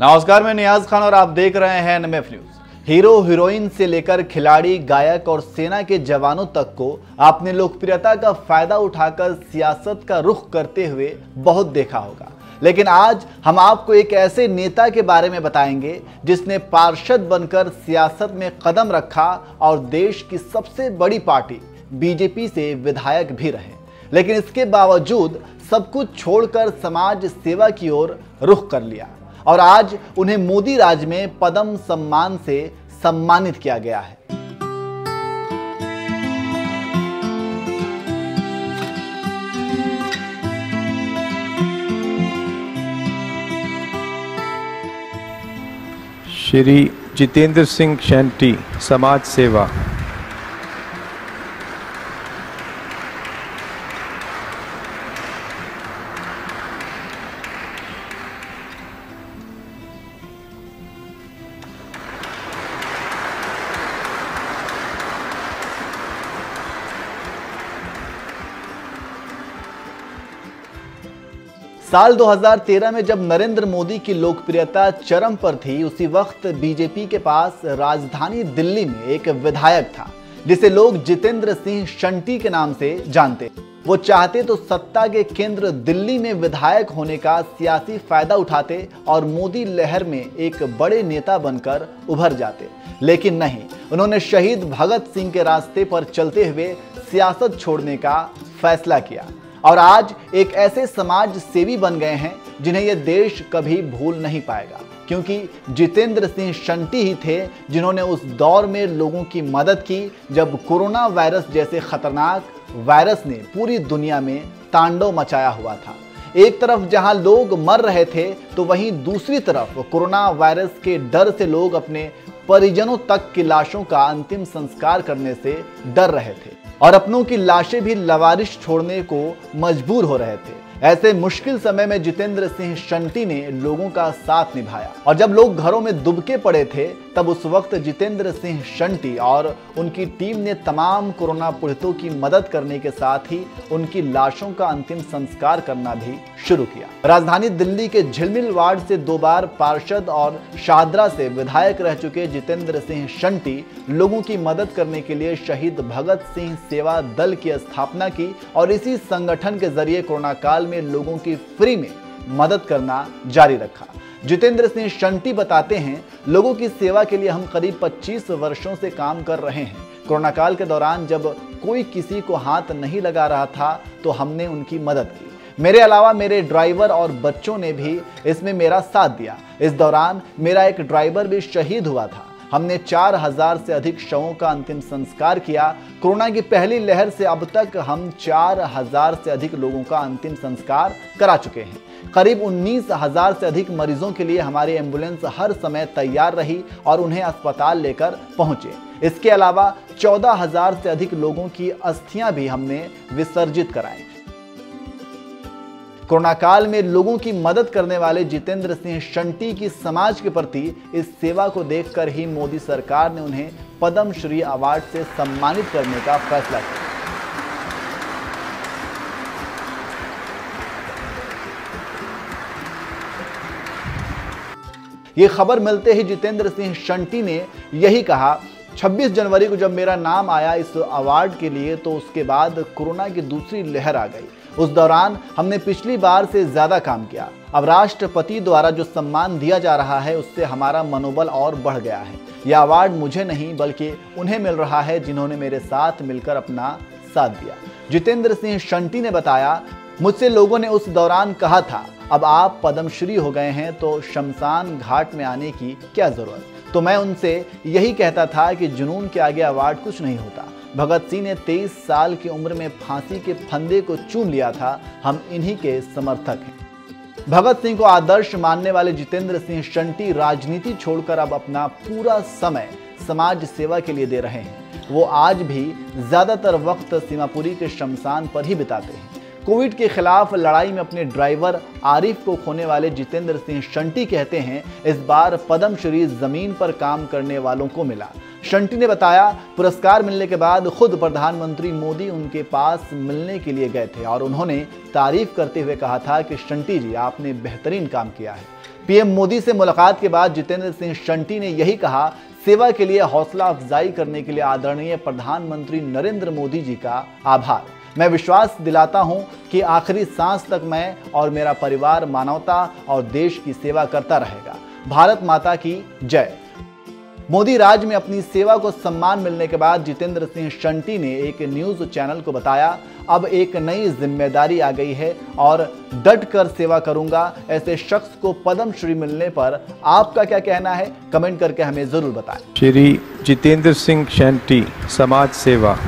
नमस्कार, मैं नियाज खान और आप देख रहे हैं एनएमएफ न्यूज़। हीरो, हीरोइन से लेकर खिलाड़ी, गायक और सेना के जवानों तक को आपने लोकप्रियता का फ़ायदा उठाकर सियासत का रुख करते हुए बहुत देखा होगा। लेकिन आज हम आपको एक ऐसे नेता के बारे में बताएँगे जिसने पार्षद बनकर सियासत में कदम रखा और देश की सबसे बड़ी पार्टी, बीजेपी से विधायक भी रहे। लेकिन इसके बावजूद सब कुछ छोड़कर समाज सेवा की ओर रुख कर लिया। और आज उन्हें मोदी राज में पद्म सम्मान से सम्मानित किया गया है। श्री जितेंद्र सिंह शैंटी समाज सेवा। साल 2013 में जब नरेंद्र मोदी की लोकप्रियता चरम पर थी, उसी वक्त बीजेपी के पास राजधानी दिल्ली में एक विधायक था, जिसे लोग जितेंद्र सिंह शंटी के नाम से जानते। वो चाहते तो सत्ता के केंद्र दिल्ली में विधायक होने का सियासी फ़ायदा उठाते और मोदी लहर में एक बड़े नेता बनकर उभर जाते। लेकिन नहीं, उन्होंने शहीद भगत सिंह के रास्ते पर चलते हुए सियासत छोड़ने का फैसला किया। और आज एक ऐसे समाज सेवी बन गए हैं जिन्हें यह देश कभी भूल नहीं पाएगा। क्योंकि जितेंद्र सिंह शंटी ही थे जिन्होंने उस दौर में लोगों की मदद की जब कोरोना वायरस जैसे खतरनाक वायरस ने पूरी दुनिया में तांडव मचाया हुआ था। एक तरफ़ जहाँ लोग मर रहे थे तो वहीं दूसरी तरफ़ कोरोना वायरस के डर से लोग अपने परिजनों तक की लाशों का अंतिम संस्कार करने से डर रहे थे। और अपनों की लाशें भी लवारिश छोड़ने को मजबूर हो रहे थे। ऐसे मुश्किल समय में जितेंद्र सिंह शंटी ने लोगों का साथ निभाया। और जब लोग घरों में दुबके पड़े थे, तब उस वक्त जितेंद्र सिंह शंटी और उनकी टीम ने तमाम कोरोना पीड़ितों की मदद करने के साथ ही उनकी लाशों का अंतिम संस्कार करना भी शुरू किया। राजधानी दिल्ली के झिलमिल वार्ड से दो बार पार्षद और शाहदरा से विधायक रह चुके जितेंद्र सिंह शंटी लोगों की मदद करने के लिए शहीद भगत सिंह सेवा दल की स्थापना की और इसी संगठन के ज़रिए कोरोना काल में लोगों की फ्री में मदद करना जारी रखा। जितेंद्र सिंह शंटी बताते हैं, लोगों की सेवा के लिए हम करीब 25 वर्षों से काम कर रहे हैं। कोरोना काल के दौरान जब कोई किसी को हाथ नहीं लगा रहा था तो हमने उनकी मदद की। मेरे अलावा मेरे ड्राइवर और बच्चों ने भी इसमें मेरा साथ दिया। इस दौरान मेरा एक ड्राइवर भी शहीद हुआ था। हमने चार हज़ार से अधिक शवों का अंतिम संस्कार किया। कोरोना की पहली लहर से अब तक हम चार हज़ार से अधिक लोगों का अंतिम संस्कार करा चुके हैं। करीब उन्नीस हज़ार से अधिक मरीजों के लिए हमारी एंबुलेंस हर समय तैयार रही और उन्हें अस्पताल लेकर पहुँचे। इसके अलावा चौदह हज़ार से अधिक लोगों की अस्थियाँ भी हमने विसर्जित कराई। कोरोना काल में लोगों की मदद करने वाले जितेंद्र सिंह शंटी की समाज के प्रति इस सेवा को देखकर ही मोदी सरकार ने उन्हें पद्मश्री अवार्ड से सम्मानित करने का फैसला किया। ये खबर मिलते ही जितेंद्र सिंह शंटी ने यही कहा 26 जनवरी को जब मेरा नाम आया इस अवार्ड के लिए तो उसके बाद कोरोना की दूसरी लहर आ गई। उस दौरान हमने पिछली बार से ज़्यादा काम किया। अब राष्ट्रपति द्वारा जो सम्मान दिया जा रहा है, उससे हमारा मनोबल और बढ़ गया है। यह अवार्ड मुझे नहीं, बल्कि उन्हें मिल रहा है, जिन्होंने मेरे साथ मिलकर अपना साथ दिया। जितेंद्र सिंह शंटी ने बताया, मुझसे लोगों ने उस दौरान कहा था, अब आप पद्मश्री हो गए हैं तो शमशान घाट में आने की क्या ज़रूरत तो मैं उनसे यही कहता था कि जुनून के आगे अवार्ड कुछ नहीं होता। भगत सिंह ने 23 साल की उम्र में फांसी के फंदे को चूम लिया था। हम इन्हीं के समर्थक हैं। भगत सिंह को आदर्श मानने वाले जितेंद्र सिंह शंटी राजनीति छोड़कर अब अपना पूरा समय समाज सेवा के लिए दे रहे हैं। वो आज भी ज़्यादातर वक्त सीमापुरी के शमशान पर ही बिताते हैं। कोविड के खिलाफ लड़ाई में अपने ड्राइवर आरिफ को खोने वाले जितेंद्र सिंह शंटी कहते हैं, इस बार पद्मश्री ज़मीन पर काम करने वालों को मिला। शंटी ने बताया, पुरस्कार मिलने के बाद खुद प्रधानमंत्री मोदी उनके पास मिलने के लिए गए थे और उन्होंने तारीफ़ करते हुए कहा था कि, शंटी जी, आपने बेहतरीन काम किया है। पीएम मोदी से मुलाकात के बाद जितेंद्र सिंह शंटी ने यही कहा, सेवा के लिए हौसला अफजाई करने के लिए आदरणीय प्रधानमंत्री नरेंद्र मोदी जी का आभार। मैं विश्वास दिलाता हूँ कि आखिरी सांस तक मैं और मेरा परिवार मानवता और देश की सेवा करता रहेगा। भारत माता की जय। मोदी राज में अपनी सेवा को सम्मान मिलने के बाद जितेंद्र सिंह शंटी ने एक न्यूज़ चैनल को बताया, अब एक नई ज़िम्मेदारी आ गई है और डट कर सेवा करूँगा, ऐसे शख्स को पद्म श्री मिलने पर आपका क्या कहना है? कमेंट करके हमें ज़रूर बताएँ। श्री जितेंद्र सिंह शंटी, समाज सेवा।